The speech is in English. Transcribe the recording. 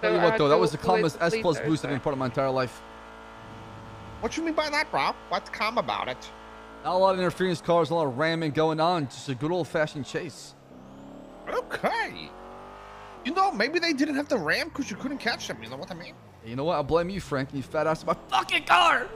Tell you what though, that was the calmest S plus boost I've been part of my entire life. What you mean by that, bro? What's calm about it? Not a lot of interference cars, a lot of ramming going on. Just a good old fashioned chase. Okay. You know, maybe they didn't have to ram because you couldn't catch them. You know what I mean? You know what? I blame you, Frank. You fat ass my fucking car.